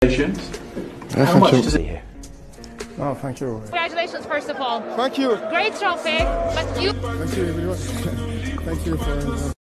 Congratulations. How thank much you. does it? Oh, thank you. Congratulations, first of all. Thank you. Great trophy, but you Thank you, everyone. thank you for.